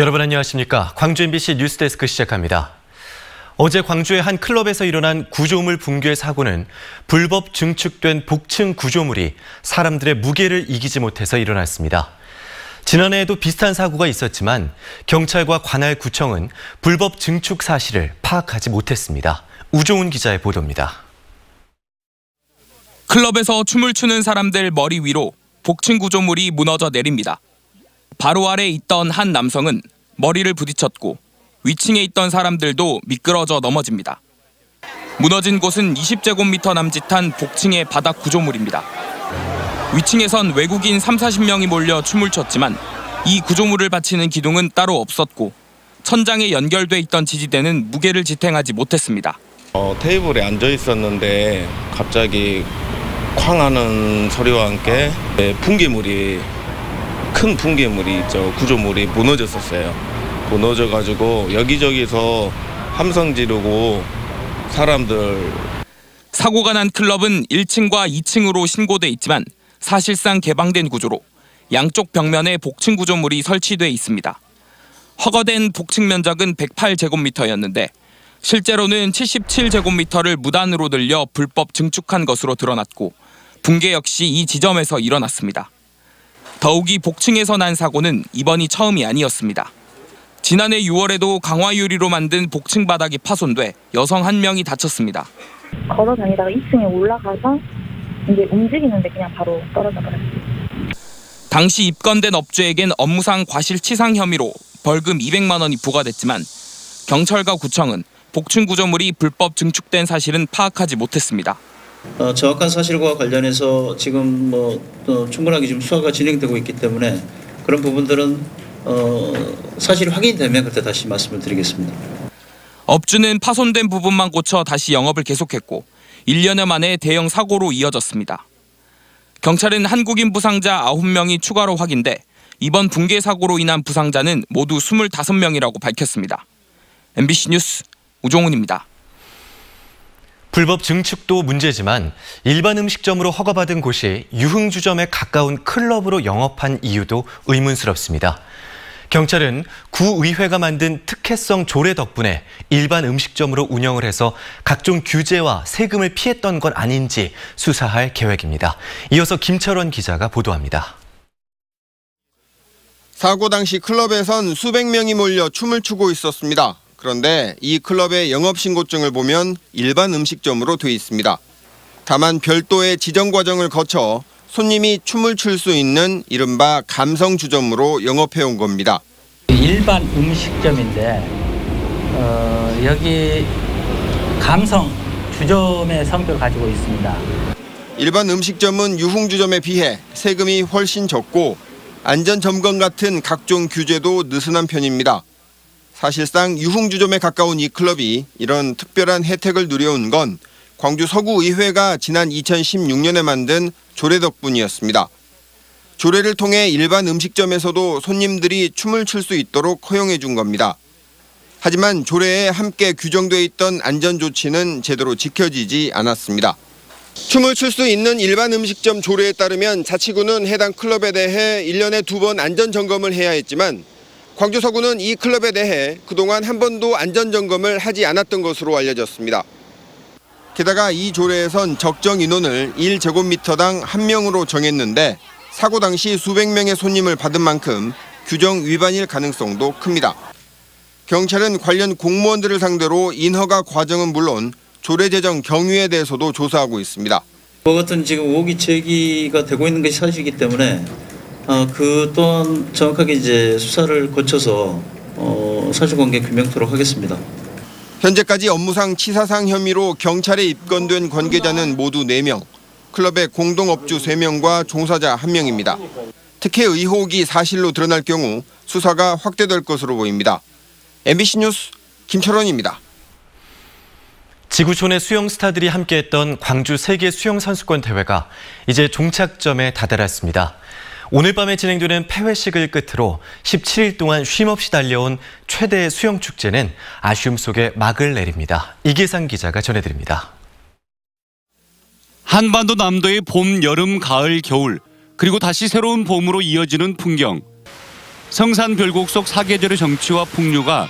여러분 안녕하십니까? 광주 MBC 뉴스데스크 시작합니다. 어제 광주의 한 클럽에서 일어난 구조물 붕괴 사고는 불법 증축된 복층 구조물이 사람들의 무게를 이기지 못해서 일어났습니다. 지난해에도 비슷한 사고가 있었지만 경찰과 관할 구청은 불법 증축 사실을 파악하지 못했습니다. 우종훈 기자의 보도입니다. 클럽에서 춤을 추는 사람들 머리 위로 복층 구조물이 무너져 내립니다. 바로 아래 있던 한 남성은 머리를 부딪혔고 위층에 있던 사람들도 미끄러져 넘어집니다. 무너진 곳은 20제곱미터 남짓한 복층의 바닥 구조물입니다. 위층에선 외국인 3, 40명이 몰려 춤을 췄지만 이 구조물을 받치는 기둥은 따로 없었고 천장에 연결돼 있던 지지대는 무게를 지탱하지 못했습니다. 어, 테이블에 앉아 있었는데 갑자기 쾅 하는 소리와 함께 네, 풍기물이 큰 풍기물이 저 구조물이 무너졌었어요. 무너져 가지고 여기저기서 함성 지르고 사람들 사고가 난 클럽은 1층과 2층으로 신고돼 있지만 사실상 개방된 구조로 양쪽 벽면에 복층 구조물이 설치돼 있습니다. 허가된 복층 면적은 108제곱미터였는데 실제로는 77제곱미터를 무단으로 늘려 불법 증축한 것으로 드러났고 붕괴 역시 이 지점에서 일어났습니다. 더욱이 복층에서 난 사고는 이번이 처음이 아니었습니다. 지난해 6월에도 강화 유리로 만든 복층 바닥이 파손돼 여성 한 명이 다쳤습니다. 걸어 다니다가 2층에 올라가서 이제 움직이는데 그냥 바로 떨어져 버렸어요. 당시 입건된 업주에겐 업무상 과실치상 혐의로 벌금 200만 원이 부과됐지만 경찰과 구청은 복층 구조물이 불법 증축된 사실은 파악하지 못했습니다. 어, 정확한 사실과 관련해서 지금 뭐 어, 충분하게 지금 수사가 진행되고 있기 때문에 그런 부분들은 어, 사실이 확인되면 그때 다시 말씀을 드리겠습니다. 업주는 파손된 부분만 고쳐 다시 영업을 계속했고 1년여 만에 대형 사고로 이어졌습니다. 경찰은 한국인 부상자 9명이 추가로 확인돼 이번 붕괴 사고로 인한 부상자는 모두 25명이라고 밝혔습니다. MBC 뉴스 우종훈입니다. 불법 증축도 문제지만 일반 음식점으로 허가받은 곳이 유흥주점에 가까운 클럽으로 영업한 이유도 의문스럽습니다. 경찰은 구의회가 만든 특혜성 조례 덕분에 일반 음식점으로 운영을 해서 각종 규제와 세금을 피했던 건 아닌지 수사할 계획입니다. 이어서 김철원 기자가 보도합니다. 사고 당시 클럽에선 수백 명이 몰려 춤을 추고 있었습니다. 그런데 이 클럽의 영업신고증을 보면 일반 음식점으로 돼 있습니다. 다만 별도의 지정 과정을 거쳐 손님이 춤을 출 수 있는 이른바 감성 주점으로 영업해 온 겁니다. 일반 음식점인데 어, 여기 감성 주점의 성격을 가지고 있습니다. 일반 음식점은 유흥주점에 비해 세금이 훨씬 적고 안전 점검 같은 각종 규제도 느슨한 편입니다. 사실상 유흥주점에 가까운 이 클럽이 이런 특별한 혜택을 누려온 건 광주 서구의회가 지난 2016년에 만든 조례 덕분이었습니다. 조례를 통해 일반 음식점에서도 손님들이 춤을 출 수 있도록 허용해 준 겁니다. 하지만 조례에 함께 규정돼 있던 안전 조치는 제대로 지켜지지 않았습니다. 춤을 출 수 있는 일반 음식점 조례에 따르면 자치구는 해당 클럽에 대해 1년에 두 번 안전 점검을 해야 했지만 광주 서구는 이 클럽에 대해 그동안 한 번도 안전점검을 하지 않았던 것으로 알려졌습니다. 게다가 이 조례에선 적정 인원을 1제곱미터당 한 명으로 정했는데 사고 당시 수백 명의 손님을 받은 만큼 규정 위반일 가능성도 큽니다. 경찰은 관련 공무원들을 상대로 인허가 과정은 물론 조례 제정 경위에 대해서도 조사하고 있습니다. 그 같은 지금 의혹이 제기가 되고 있는 것이 사실이기 때문에 어, 그 또한 정확하게 이제 수사를 거쳐서 어, 사실관계 규명토록 하겠습니다. 현재까지 업무상 치사상 혐의로 경찰에 입건된 관계자는 모두 4명, 클럽의 공동업주 3명과 종사자 1명입니다. 특혜 의혹이 사실로 드러날 경우 수사가 확대될 것으로 보입니다. MBC 뉴스 김철원입니다. 지구촌의 수영 스타들이 함께했던 광주 세계 수영 선수권 대회가 이제 종착점에 다다랐습니다. 오늘 밤에 진행되는 폐회식을 끝으로 17일 동안 쉼없이 달려온 최대 수영 축제는 아쉬움 속에 막을 내립니다. 이계상 기자가 전해드립니다. 한반도 남도의 봄, 여름, 가을, 겨울 그리고 다시 새로운 봄으로 이어지는 풍경. 성산 별곡 속 사계절의 정치와 풍류가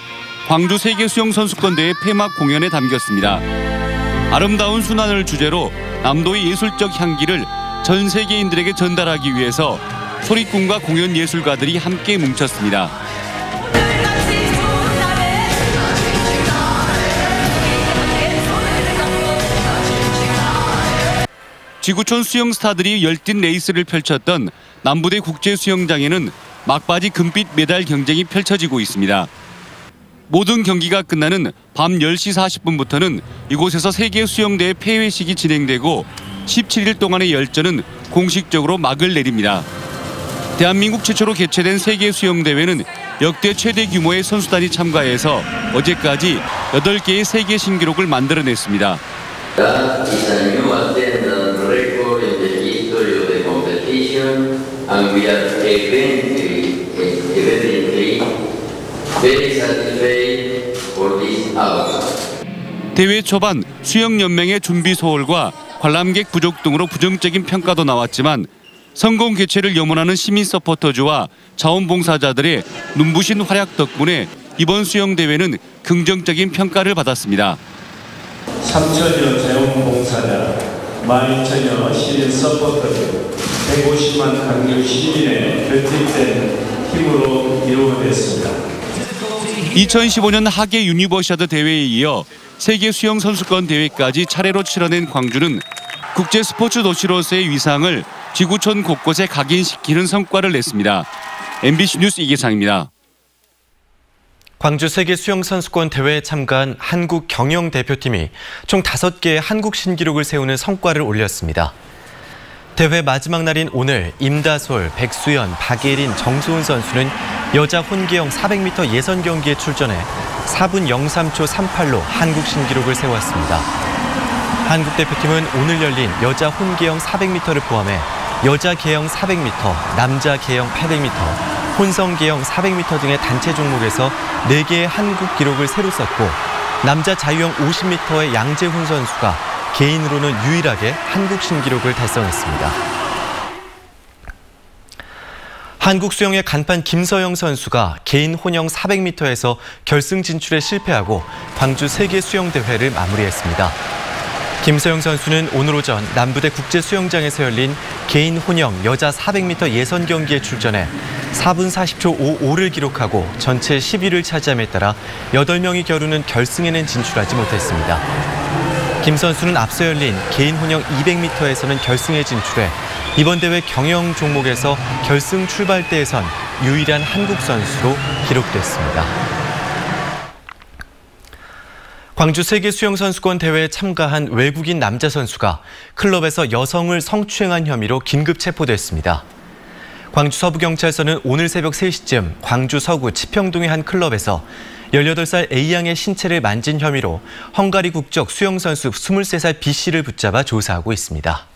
광주 세계 수영 선수권 대회 폐막 공연에 담겼습니다. 아름다운 순환을 주제로 남도의 예술적 향기를 전 세계인들에게 전달하기 위해서 소리꾼과 공연 예술가들이 함께 뭉쳤습니다. 지구촌 수영 스타들이 열띤 레이스를 펼쳤던 남부대 국제 수영장에는 막바지 금빛 메달 경쟁이 펼쳐지고 있습니다. 모든 경기가 끝나는 밤 10시 40분부터는 이곳에서 세계 수영대회 폐회식이 진행되고 17일 동안의 열전은 공식적으로 막을 내립니다. 대한민국 최초로 개최된 세계 수영대회는 역대 최대 규모의 선수단이 참가해서 어제까지 8개의 세계 신기록을 만들어냈습니다. 대회 초반 수영연맹의 준비 소홀과 관람객 부족 등으로 부정적인 평가도 나왔지만 성공 개최를 염원하는 시민 서포터즈와 자원봉사자들의 눈부신 활약 덕분에 이번 수영대회는 긍정적인 평가를 받았습니다. 3천여 자원봉사자, 12,000여 시민 서포터들, 150만 강력 시민의 결집된 힘으로 이루어졌습니다. 2015년 하계 유니버시아드 대회에 이어 세계 수영 선수권 대회까지 차례로 치러낸 광주는 국제 스포츠 도시로서의 위상을 지구촌 곳곳에 각인시키는 성과를 냈습니다. MBC 뉴스 이계상입니다. 광주 세계 수영 선수권 대회에 참가한 한국 경영 대표팀이 총 5개의 한국 신기록을 세우는 성과를 올렸습니다. 대회 마지막 날인 오늘 임다솔, 백수연, 박예린, 정소은 선수는 여자 혼계영 400m 예선 경기에 출전해 4분 03초 38로 한국 신기록을 세웠습니다. 한국 대표팀은 오늘 열린 여자 혼계영 400m를 포함해 여자 계영 400m, 남자 계영 800m, 혼성 계영 400m 등의 단체 종목에서 4개의 한국 기록을 새로 썼고 남자 자유형 50m의 양재훈 선수가 개인으로는 유일하게 한국 신기록을 달성했습니다. 한국 수영의 간판 김서영 선수가 개인 혼영 400m에서 결승 진출에 실패하고 광주 세계 수영 대회를 마무리했습니다. 김서영 선수는 오늘 오전 남부대 국제수영장에서 열린 개인 혼영 여자 400m 예선 경기에 출전해 4분 40초 55를 기록하고 전체 10위를 차지함에 따라 8명이 겨루는 결승에는 진출하지 못했습니다. 김 선수는 앞서 열린 개인 혼영 200m에서는 결승에 진출해 이번 대회 경영 종목에서 결승 출발대에선 유일한 한국 선수로 기록됐습니다. 광주 세계 수영 선수권 대회에 참가한 외국인 남자 선수가 클럽에서 여성을 성추행한 혐의로 긴급 체포됐습니다. 광주 서부 경찰서는 오늘 새벽 3시쯤 광주 서구 치평동의 한 클럽에서 18살 A양의 신체를 만진 혐의로 헝가리 국적 수영 선수 23살 B씨를 붙잡아 조사하고 있습니다.